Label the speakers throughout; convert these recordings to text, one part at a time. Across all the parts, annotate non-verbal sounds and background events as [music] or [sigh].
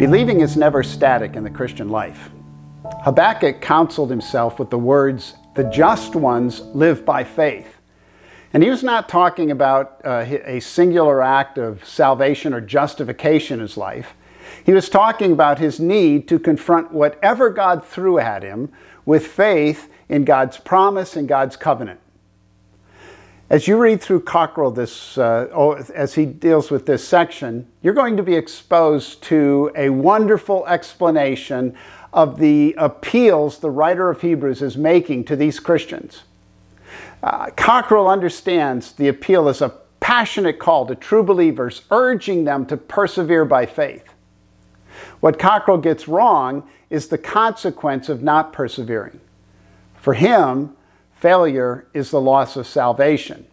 Speaker 1: Believing is never static in the Christian life. Habakkuk counseled himself with the words, The just ones live by faith. And he was not talking about uh, a singular act of salvation or justification in his life. He was talking about his need to confront whatever God threw at him with faith in God's promise and God's covenant. As you read through Cockerill this, uh, as he deals with this section, you're going to be exposed to a wonderful explanation of the appeals the writer of Hebrews is making to these Christians. Uh, Cockerill understands the appeal as a passionate call to true believers, urging them to persevere by faith. What Cockerill gets wrong is the consequence of not persevering. For him, failure is the loss of salvation.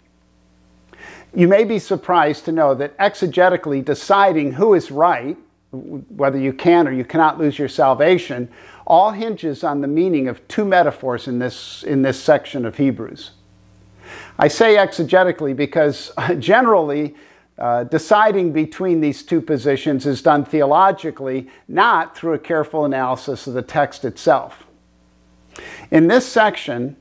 Speaker 1: You may be surprised to know that exegetically deciding who is right, whether you can or you cannot lose your salvation, all hinges on the meaning of two metaphors in this, in this section of Hebrews. I say exegetically because [laughs] generally uh, deciding between these two positions is done theologically, not through a careful analysis of the text itself. In this section,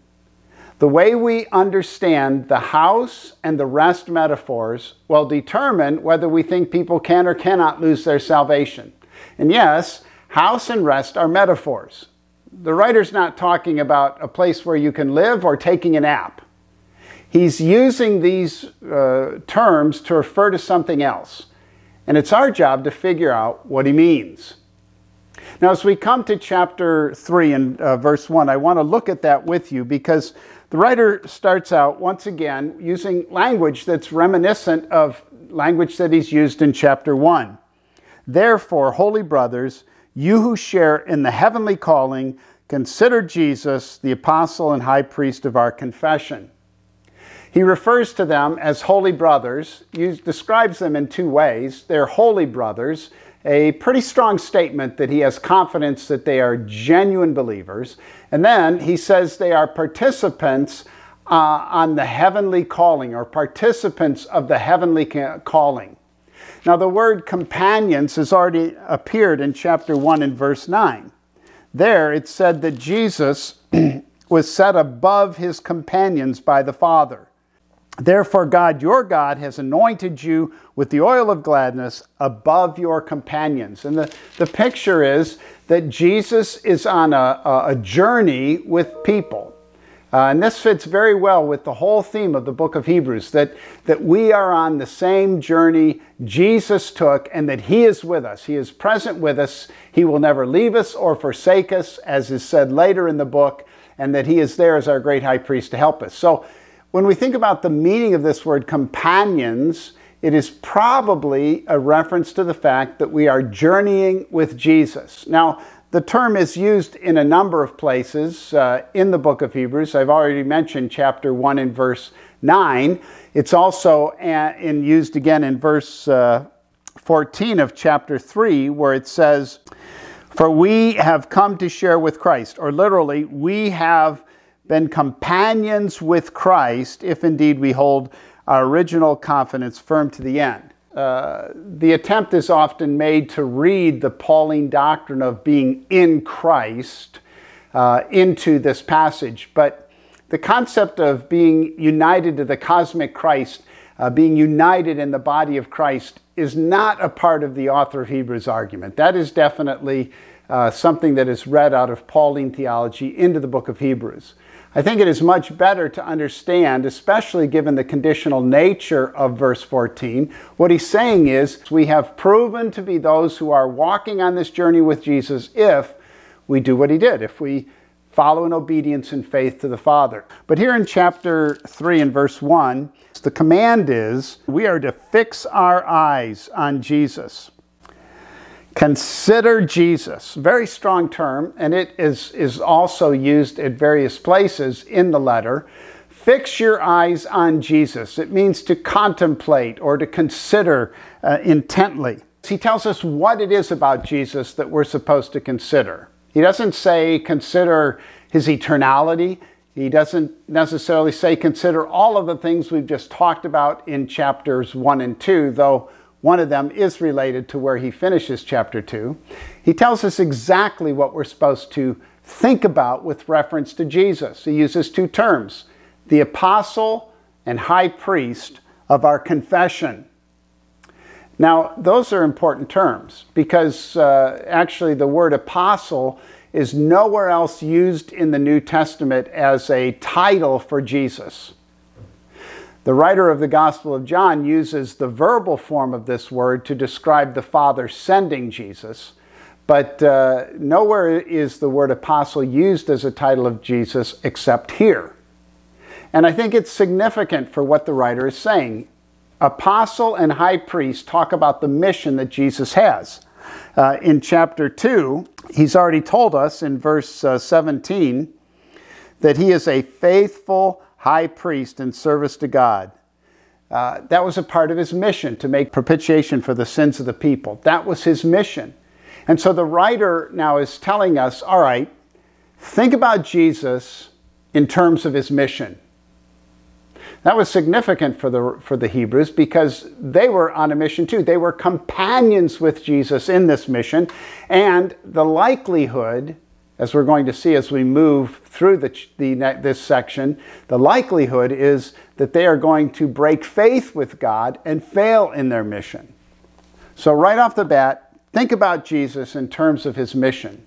Speaker 1: the way we understand the house and the rest metaphors will determine whether we think people can or cannot lose their salvation. And yes, house and rest are metaphors. The writer's not talking about a place where you can live or taking a nap. He's using these uh, terms to refer to something else. And it's our job to figure out what he means. Now, as we come to chapter 3 and uh, verse 1, I want to look at that with you because the writer starts out once again using language that's reminiscent of language that he's used in chapter 1. Therefore, holy brothers, you who share in the heavenly calling, consider Jesus the apostle and high priest of our confession. He refers to them as holy brothers. He describes them in two ways. They're holy brothers, a pretty strong statement that he has confidence that they are genuine believers. And then he says they are participants uh, on the heavenly calling or participants of the heavenly calling. Now, the word companions has already appeared in chapter 1 and verse 9. There it said that Jesus [clears throat] was set above his companions by the Father. Therefore, God, your God, has anointed you with the oil of gladness above your companions. And the, the picture is that Jesus is on a, a journey with people. Uh, and this fits very well with the whole theme of the book of Hebrews that, that we are on the same journey Jesus took and that He is with us. He is present with us. He will never leave us or forsake us, as is said later in the book, and that He is there as our great high priest to help us. So when we think about the meaning of this word companions, it is probably a reference to the fact that we are journeying with Jesus. Now, the term is used in a number of places uh, in the book of Hebrews. I've already mentioned chapter 1 and verse 9. It's also uh, in, used again in verse uh, 14 of chapter 3, where it says, For we have come to share with Christ, or literally, we have been companions with Christ if indeed we hold our original confidence firm to the end. Uh, the attempt is often made to read the Pauline doctrine of being in Christ uh, into this passage, but the concept of being united to the cosmic Christ, uh, being united in the body of Christ, is not a part of the author of Hebrews' argument. That is definitely uh, something that is read out of Pauline theology into the book of Hebrews. I think it is much better to understand, especially given the conditional nature of verse 14. What he's saying is, we have proven to be those who are walking on this journey with Jesus if we do what he did, if we follow in obedience and faith to the Father. But here in chapter 3 and verse 1, the command is we are to fix our eyes on Jesus. Consider Jesus. Very strong term, and it is, is also used at various places in the letter. Fix your eyes on Jesus. It means to contemplate or to consider uh, intently. He tells us what it is about Jesus that we're supposed to consider. He doesn't say consider his eternality. He doesn't necessarily say consider all of the things we've just talked about in chapters 1 and 2, though one of them is related to where he finishes chapter 2. He tells us exactly what we're supposed to think about with reference to Jesus. He uses two terms the apostle and high priest of our confession. Now, those are important terms because uh, actually the word apostle is nowhere else used in the New Testament as a title for Jesus. The writer of the Gospel of John uses the verbal form of this word to describe the Father sending Jesus, but uh, nowhere is the word apostle used as a title of Jesus except here. And I think it's significant for what the writer is saying. Apostle and high priest talk about the mission that Jesus has. Uh, in chapter 2, he's already told us in verse uh, 17 that he is a faithful high priest in service to God. Uh, that was a part of his mission to make propitiation for the sins of the people. That was his mission. And so the writer now is telling us all right, think about Jesus in terms of his mission. That was significant for the, for the Hebrews because they were on a mission too. They were companions with Jesus in this mission, and the likelihood, as we're going to see as we move through the, the, this section, the likelihood is that they are going to break faith with God and fail in their mission. So, right off the bat, think about Jesus in terms of his mission.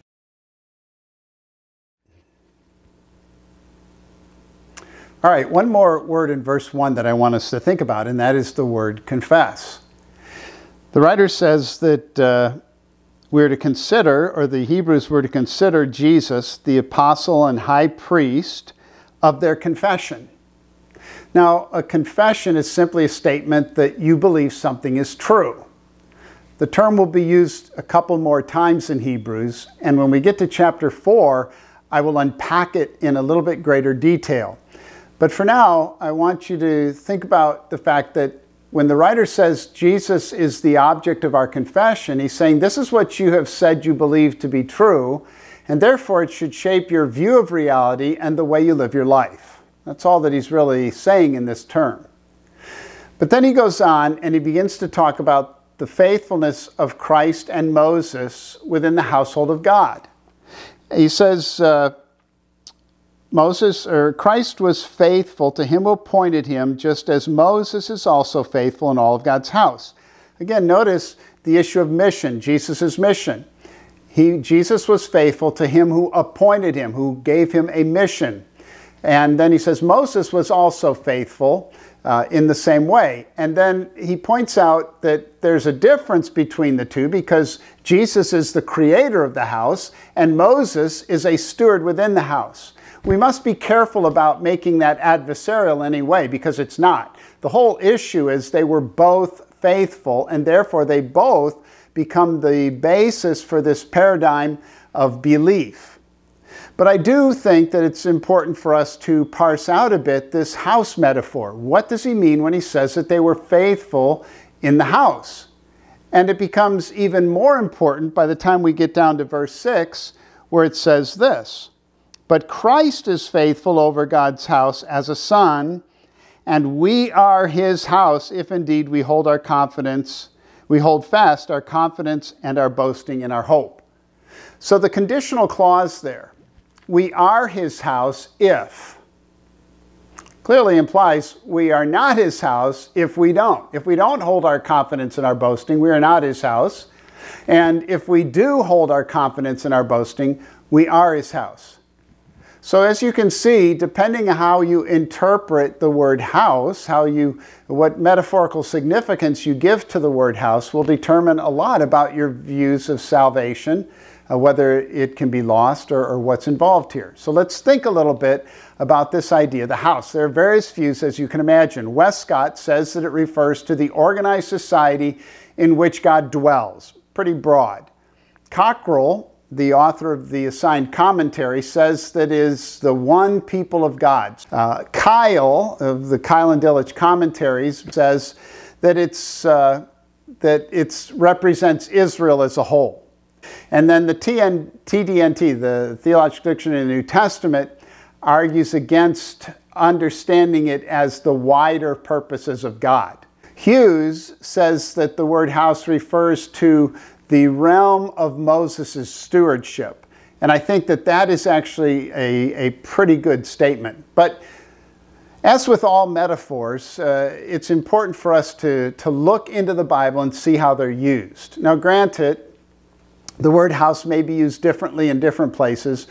Speaker 1: All right, one more word in verse 1 that I want us to think about, and that is the word confess. The writer says that uh, we're to consider, or the Hebrews were to consider Jesus the apostle and high priest of their confession. Now, a confession is simply a statement that you believe something is true. The term will be used a couple more times in Hebrews, and when we get to chapter 4, I will unpack it in a little bit greater detail. But for now, I want you to think about the fact that when the writer says Jesus is the object of our confession, he's saying this is what you have said you believe to be true, and therefore it should shape your view of reality and the way you live your life. That's all that he's really saying in this term. But then he goes on and he begins to talk about the faithfulness of Christ and Moses within the household of God. He says, uh, Moses or Christ was faithful to him who appointed him, just as Moses is also faithful in all of God's house. Again, notice the issue of mission, Jesus' mission. He, Jesus was faithful to him who appointed him, who gave him a mission. And then he says Moses was also faithful uh, in the same way. And then he points out that there's a difference between the two because Jesus is the creator of the house and Moses is a steward within the house we must be careful about making that adversarial anyway because it's not. The whole issue is they were both faithful and therefore they both become the basis for this paradigm of belief. But I do think that it's important for us to parse out a bit this house metaphor. What does he mean when he says that they were faithful in the house? And it becomes even more important by the time we get down to verse 6, where it says this but Christ is faithful over God's house as a son, and we are his house if indeed we hold our confidence, we hold fast our confidence and our boasting in our hope. So the conditional clause there, we are his house if, clearly implies we are not his house if we don't. If we don't hold our confidence in our boasting, we are not his house. And if we do hold our confidence in our boasting, we are his house. So as you can see, depending on how you interpret the word house, how you what metaphorical significance you give to the word house will determine a lot about your views of salvation, uh, whether it can be lost or, or what's involved here. So let's think a little bit about this idea, the house. There are various views, as you can imagine. Westcott says that it refers to the organized society in which God dwells. Pretty broad. Cockerill the author of the assigned commentary, says that is the one people of God. Uh, Keil of the Keil and Delitzsch commentaries says that it's uh, that it represents Israel as a whole. And then the TN, TDNT, the Theological Dictionary of the New Testament, argues against understanding it as the wider purposes of God. Hughes says that the word house refers to the realm of Moses' stewardship. And I think that that is actually a, a pretty good statement. But as with all metaphors, uh, it's important for us to, to look into the Bible and see how they're used. Now, granted, the word house may be used differently in different places,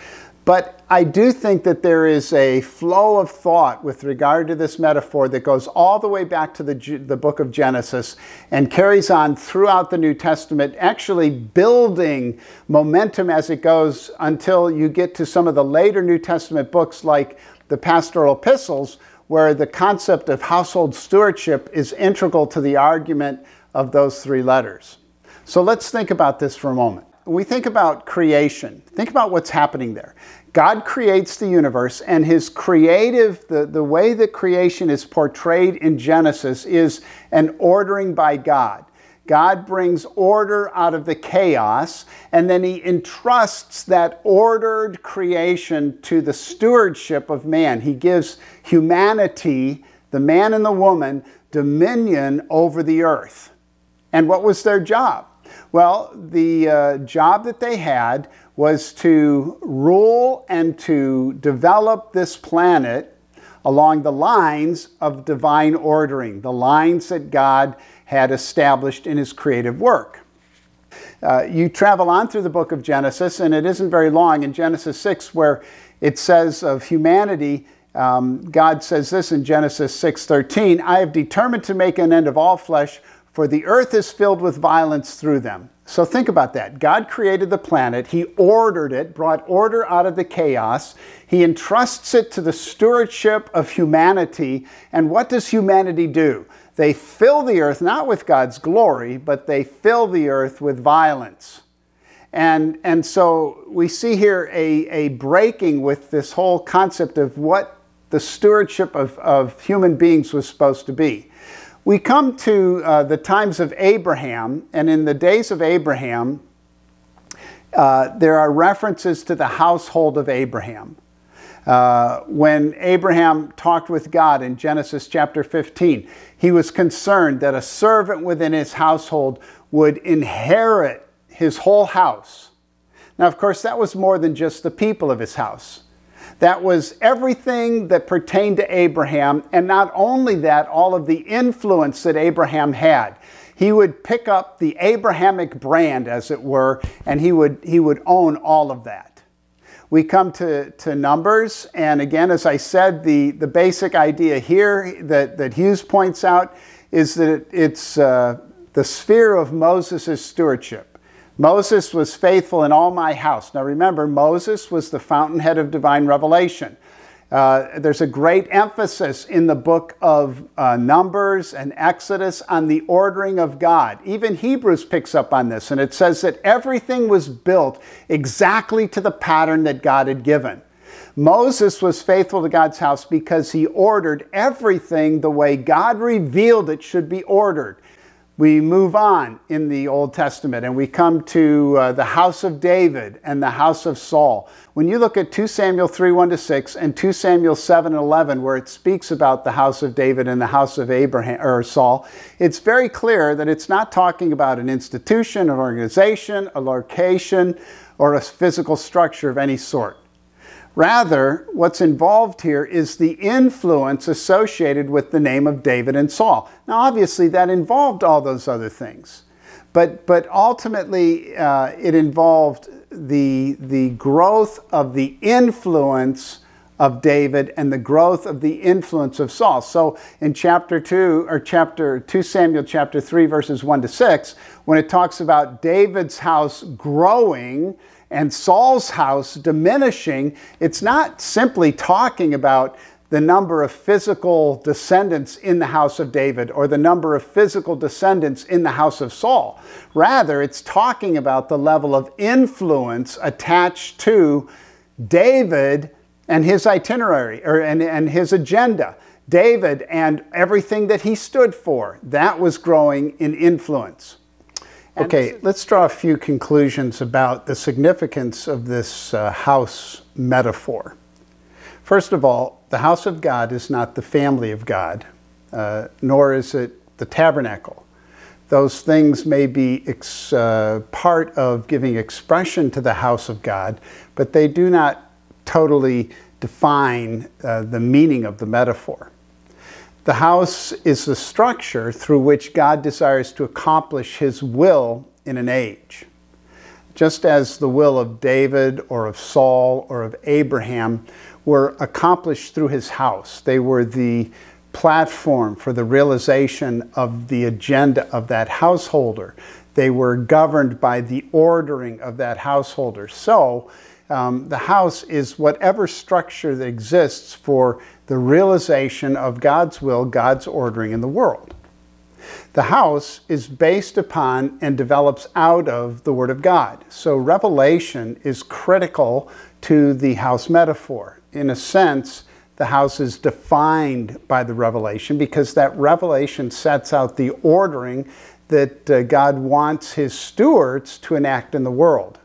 Speaker 1: but I do think that there is a flow of thought with regard to this metaphor that goes all the way back to the, the book of Genesis and carries on throughout the New Testament, actually building momentum as it goes until you get to some of the later New Testament books like the pastoral epistles, where the concept of household stewardship is integral to the argument of those three letters. So let's think about this for a moment. When we think about creation, think about what's happening there. God creates the universe, and his creative, the, the way that creation is portrayed in Genesis is an ordering by God. God brings order out of the chaos, and then he entrusts that ordered creation to the stewardship of man. He gives humanity, the man and the woman, dominion over the earth. And what was their job? Well, the uh, job that they had was to rule and to develop this planet along the lines of divine ordering, the lines that God had established in his creative work. Uh, you travel on through the book of Genesis, and it isn't very long in Genesis 6 where it says of humanity, um, God says this in Genesis 6:13, I have determined to make an end of all flesh, for the earth is filled with violence through them. So think about that. God created the planet, He ordered it, brought order out of the chaos. He entrusts it to the stewardship of humanity. And what does humanity do? They fill the earth not with God's glory, but they fill the earth with violence. And, and so we see here a, a breaking with this whole concept of what the stewardship of, of human beings was supposed to be. We come to uh, the times of Abraham, and in the days of Abraham, uh, there are references to the household of Abraham. Uh, when Abraham talked with God in Genesis chapter 15, he was concerned that a servant within his household would inherit his whole house. Now, of course, that was more than just the people of his house. That was everything that pertained to Abraham, and not only that, all of the influence that Abraham had. He would pick up the Abrahamic brand, as it were, and he would, he would own all of that we come to, to numbers. And again, as I said, the, the basic idea here that, that Hughes points out is that it's uh, the sphere of Moses' stewardship. Moses was faithful in all my house. Now remember, Moses was the fountainhead of divine revelation. Uh, there's a great emphasis in the book of uh, Numbers and Exodus on the ordering of God. Even Hebrews picks up on this, and it says that everything was built exactly to the pattern that God had given. Moses was faithful to God's house because he ordered everything the way God revealed it should be ordered we move on in the Old Testament and we come to uh, the house of David and the house of Saul. When you look at 2 Samuel 3 1 to 6 and 2 Samuel 7 11, where it speaks about the house of David and the house of Abraham or Saul, it's very clear that it's not talking about an institution, an organization, a location, or a physical structure of any sort. Rather, what's involved here is the influence associated with the name of David and Saul. Now, obviously, that involved all those other things, but, but ultimately, uh, it involved the, the growth of the influence of David and the growth of the influence of Saul. So in chapter 2 or chapter 2 Samuel chapter 3 verses 1 to 6 when it talks about David's house growing and Saul's house diminishing, it's not simply talking about the number of physical descendants in the house of David or the number of physical descendants in the house of Saul. Rather, it's talking about the level of influence attached to David and his itinerary or, and, and his agenda. David and everything that he stood for, that was growing in influence. Okay, let's draw a few conclusions about the significance of this uh, house metaphor. First of all, the house of God is not the family of God, uh, nor is it the tabernacle. Those things may be ex, uh, part of giving expression to the house of God, but they do not totally define uh, the meaning of the metaphor. The house is the structure through which God desires to accomplish his will in an age. Just as the will of David or of Saul or of Abraham were accomplished through his house, they were the platform for the realization of the agenda of that householder. They were governed by the ordering of that householder. So, um, the house is whatever structure that exists for the realization of God's will, God's ordering in the world. The house is based upon and develops out of the Word of God. So, revelation is critical to the house metaphor. In a sense, the house is defined by the revelation because that revelation sets out the ordering that uh, God wants his stewards to enact in the world.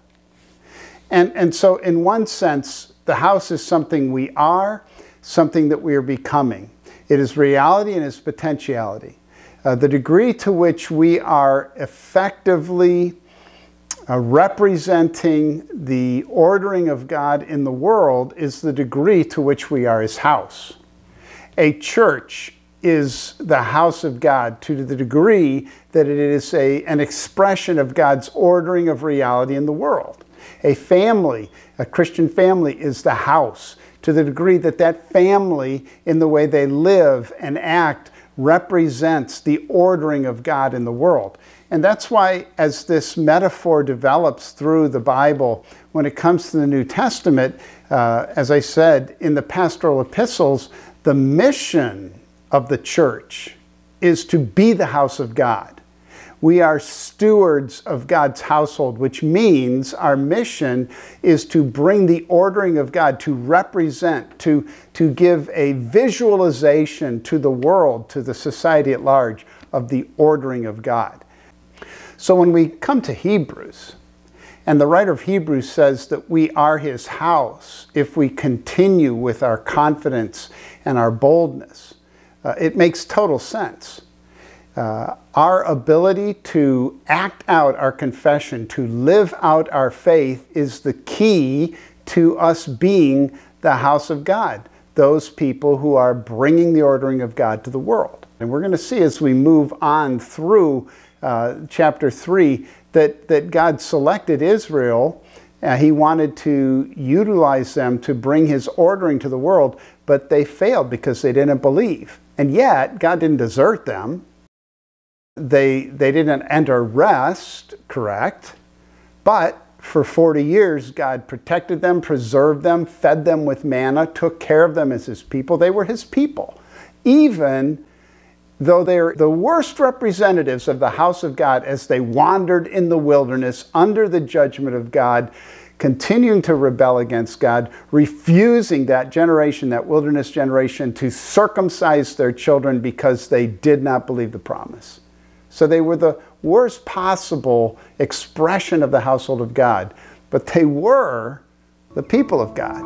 Speaker 1: And, and so, in one sense, the house is something we are, something that we are becoming. It is reality and its potentiality. Uh, the degree to which we are effectively uh, representing the ordering of God in the world is the degree to which we are His house. A church is the house of God to the degree that it is a, an expression of God's ordering of reality in the world. A family, a Christian family, is the house to the degree that that family, in the way they live and act, represents the ordering of God in the world. And that's why, as this metaphor develops through the Bible, when it comes to the New Testament, uh, as I said in the pastoral epistles, the mission of the church is to be the house of God. We are stewards of God's household, which means our mission is to bring the ordering of God, to represent, to, to give a visualization to the world, to the society at large, of the ordering of God. So when we come to Hebrews, and the writer of Hebrews says that we are his house if we continue with our confidence and our boldness, uh, it makes total sense. Uh, our ability to act out our confession, to live out our faith, is the key to us being the house of God, those people who are bringing the ordering of God to the world. And we're going to see as we move on through uh, chapter 3 that, that God selected Israel. Uh, he wanted to utilize them to bring his ordering to the world, but they failed because they didn't believe. And yet, God didn't desert them. They, they didn't enter rest, correct? But for 40 years, God protected them, preserved them, fed them with manna, took care of them as his people. They were his people. Even though they're the worst representatives of the house of God as they wandered in the wilderness under the judgment of God, continuing to rebel against God, refusing that generation, that wilderness generation, to circumcise their children because they did not believe the promise. So they were the worst possible expression of the household of God, but they were the people of God.